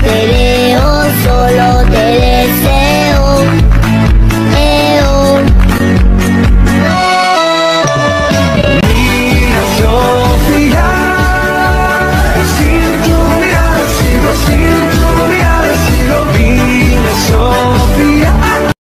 poder